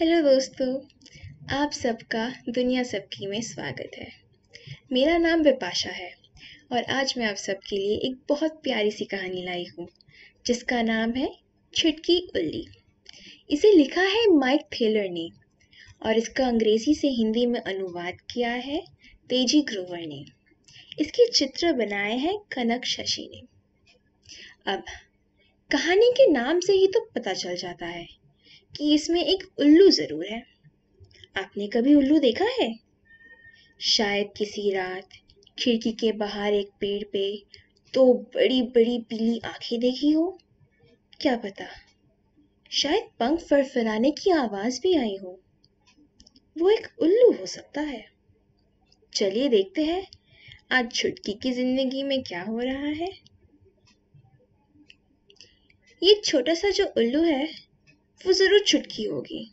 Hello दोस्तों, आप सबका दुनिया सबकी में स्वागत है। मेरा नाम विपाशा है और आज मैं आप सबके लिए एक बहुत प्यारी सी कहानी लाई हूँ, जिसका नाम है छिटकी उल्ली। इसे लिखा है माइक थेलर ने और इसका अंग्रेज़ी से हिंदी में अनुवाद किया है तेज़ी ग्रोवर ने। इसके चित्र बनाए हैं कनक शशि ने। अब, कहानी के नाम से ही तो पता चल जाता है कि इसमें एक उल्लू ज़रूर है। आपने कभी उल्लू देखा है? शायद किसी रात खिड़की के बाहर एक पेड़ पे तो बड़ी बड़ी पीली आँखें देखी हो। क्या पता? शायद पंख फड़फड़ाने की आवाज़ भी आई हो। वो एक उल्लू हो सकता है। चलिए देखते हैं आज छुटकी की ज़िंदगी में क्या हो रहा है। ये छोटा सा जो उल्लू है वो ज़रूर छुटकी होगी।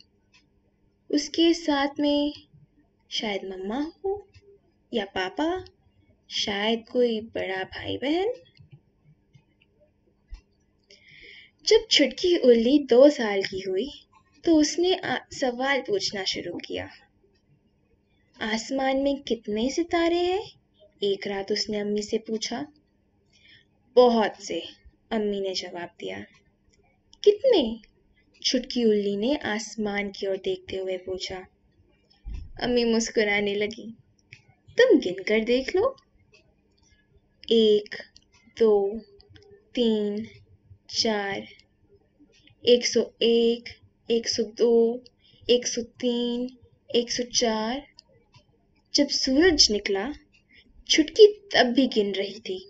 उसके साथ में शायद मम्मा हो या पापा, शायद कोई बड़ा भाई बहन जब छुटकी उल्ली दो साल की हुई तो उसने सवाल पूछना शुरू किया। आसमान में कितने सितारे हैं? एक रात उसने अम्मी से पूछा। बहुत से, अम्मी ने जवाब दिया। कितने? छुटकी उल्ली ने आसमान की ओर देखते हुए पूछा। अम्मी मुस्कुराने लगी। तुम गिन कर देख लो। एक, दो, तीन, चार। एक सौ एक एक सौ दो, एक सौ तीन, एक सौ चार। जब सूरज निकला, छुटकी तब भी गिन रही थी।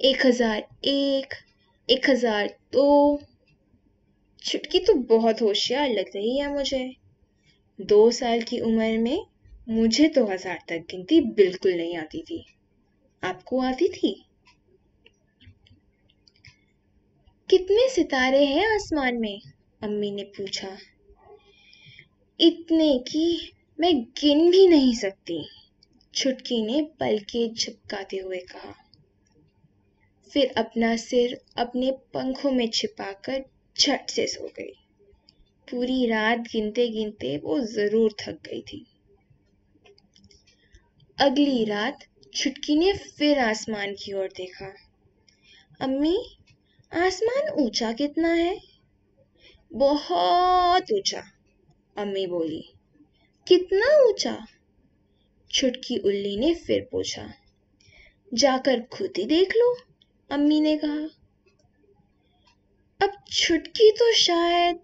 एक हज़ार एक एक हज़ार दो छुटकी तो बहुत होशियार लग रही है मुझे। दो साल की उम्र में मुझे तो हज़ार तक गिनती बिल्कुल नहीं आती थी। आपको आती थी? कितने सितारे हैं आसमान में? अम्मी ने पूछा। इतने की मैं गिन भी नहीं सकती, छुटकी ने पल के झपकाते हुए कहा। फिर अपना सिर अपने पंखों में छिपाकर झट से सो गई। पूरी रात गिनते गिनते वो ज़रूर थक गई थी। अगली रात छुटकी ने फिर आसमान की ओर देखा। अम्मी, आसमान ऊँचा कितना है? बहुत ऊँचा, अम्मी बोली। कितना ऊँचा? छुटकी उल्ली ने फिर पूछा। जाकर खुद ही देख लो, अम्मी ने कहा। अब छुटकी तो शायद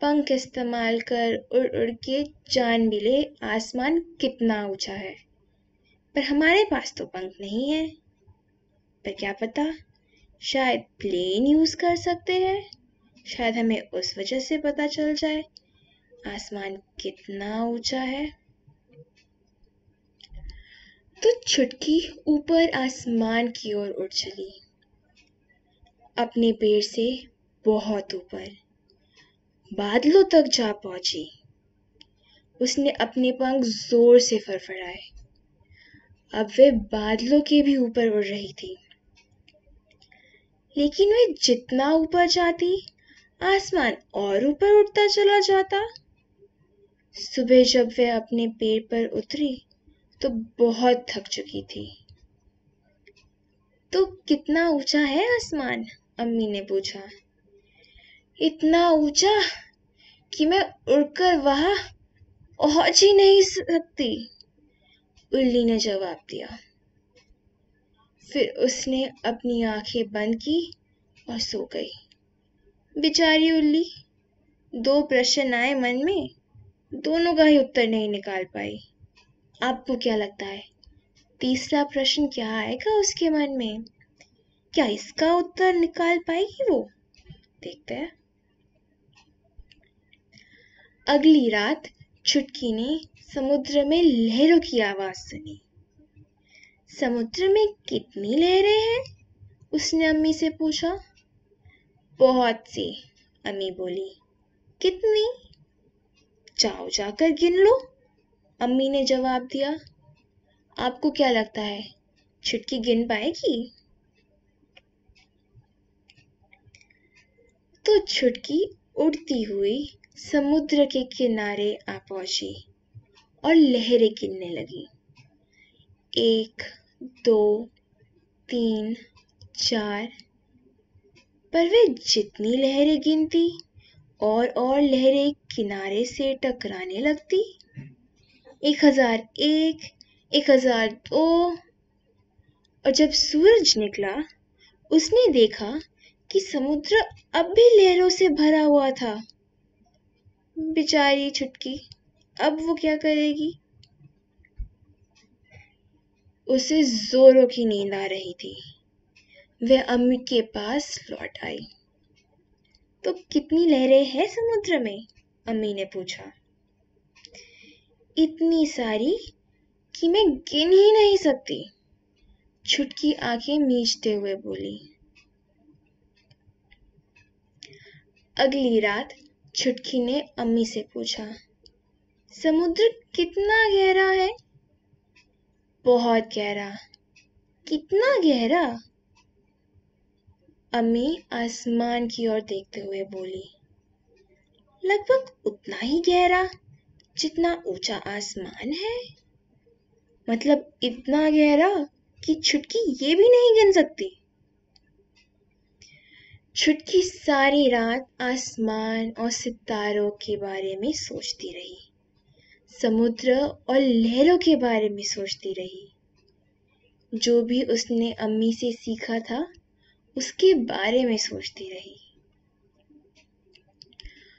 पंख इस्तेमाल कर उड़ उड़ के जान भी ले आसमान कितना ऊँचा है। पर हमारे पास तो पंख नहीं है। पर क्या पता? शायद प्लेन यूज़ कर सकते हैं। शायद हमें उस वजह से पता चल जाए आसमान कितना ऊँचा है। तो छुटकी ऊपर आसमान की ओर उड़ चली। अपने पेड़ से बहुत ऊपर। बादलों तक जा पहुँची। उसने अपने पंख ज़ोर से फड़फड़ाए। अब वे बादलों के भी ऊपर उड़ रही थी। लेकिन वे जितना ऊपर जाती, आसमान और ऊपर उठता चला जाता। सुबह जब वे अपने पेड़ पर उतरी तो बहुत थक चुकी थी। तो कितना ऊँचा है आसमान? अम्मी ने पूछा। इतना ऊँचा कि मैं उड़कर वहाँ पहुँच ही नहीं सकती। उल्ली ने जवाब दिया। फिर उसने अपनी आँखें बंद की और सो गई। बेचारी उल्ली, दो प्रश्न आए मन में, दोनों का ही उत्तर नहीं निकाल पाई। आपको क्या लगता है, तीसरा प्रश्न क्या आएगा उसके मन में? क्या इसका उत्तर निकाल पाएगी वो? देखते हैं। अगली रात छुटकी ने समुद्र में लहरों की आवाज़ सुनी। समुद्र में कितनी लहरें हैं? उसने अम्मी से पूछा। बहुत सी, अम्मी बोली। कितनी? जाओ जाकर गिन लो। अम्मी ने जवाब दिया। आपको क्या लगता है, छुटकी गिन पाएगी? तो छुटकी उड़ती हुई समुद्र के किनारे आ पहुँची और लहरें गिनने लगी। एक, दो, तीन, चार। पर वे जितनी लहरें गिनती और और लहरें किनारे से टकराने लगती। एक हज़ार एक एक हज़ार दो। और जब सूरज निकला, उसने देखा कि समुद्र अब भी लहरों से भरा हुआ था। बेचारी छुटकी। अब वो क्या करेगी? उसे जोरों की नींद आ रही थी। वह अम्मी के पास लौट आई। तो कितनी लहरें हैं समुद्र में? अम्मी ने पूछा। इतनी सारी कि मैं गिन ही नहीं सकती। छुटकी आँखें मीचते हुए बोली। अगली रात छुटकी ने अम्मी से पूछा, समुद्र कितना गहरा है? बहुत गहरा। कितना गहरा? अम्मी आसमान की ओर देखते हुए बोली, लगभग उतना ही गहरा जितना ऊँचा आसमान है। मतलब इतना गहरा कि छुटकी ये भी नहीं गिन सकती। छुटकी सारी रात आसमान और सितारों के बारे में सोचती रही। समुद्र और लहरों के बारे में सोचती रही। जो भी उसने अम्मी से सीखा था, उसके बारे में सोचती रही।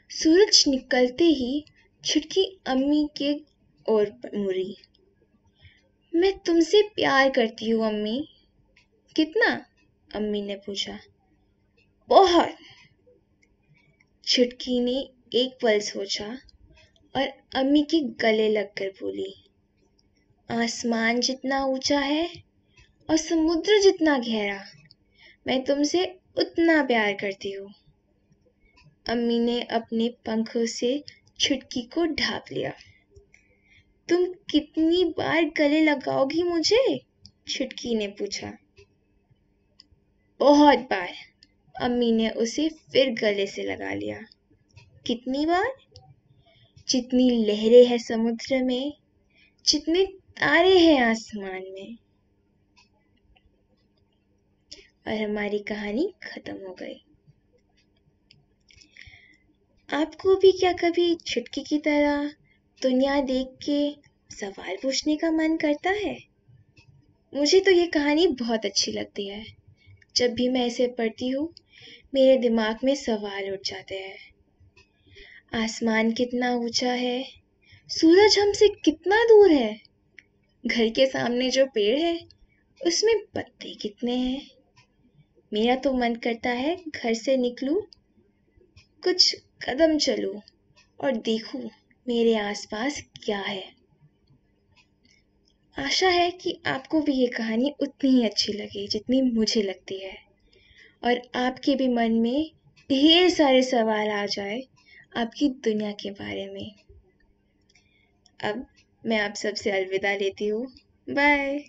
सूरज निकलते ही छुटकी अम्मी के ओर मुड़ी। मैं तुमसे प्यार करती हूँ, अम्मी। कितना? अम्मी ने पूछा। बहुत। छुटकी ने एक पल सोचा और अम्मी के गले लगकर बोली, आसमान जितना ऊँचा है और समुद्र जितना गहरा, मैं तुमसे उतना प्यार करती हूँ। अम्मी ने अपने पंखों से छुटकी को ढाप लिया। तुम कितनी बार गले लगाओगी मुझे? छुटकी ने पूछा। बहुत बार। अम्मी ने उसे फिर गले से लगा लिया। कितनी बार? जितनी लहरें हैं समुद्र में, जितने तारे हैं आसमान में। और हमारी कहानी खत्म हो गई। आपको भी क्या कभी छुटकी की तरह दुनिया देख के सवाल पूछने का मन करता है? मुझे तो ये कहानी बहुत अच्छी लगती है। जब भी मैं इसे पढ़ती हूँ मेरे दिमाग में सवाल उठ जाते हैं। आसमान कितना ऊँचा है? सूरज हमसे कितना दूर है? घर के सामने जो पेड़ है, उसमें पत्ते कितने हैं? मेरा तो मन करता है घर से निकलूं, कुछ कदम चलूँ और देखूँ मेरे आसपास क्या है। आशा है कि आपको भी ये कहानी उतनी ही अच्छी लगी जितनी मुझे लगती है। और आपके भी मन में ढेर सारे सवाल आ जाए आपकी दुनिया के बारे में। अब मैं आप सबसे अलविदा लेती हूँ। बाय।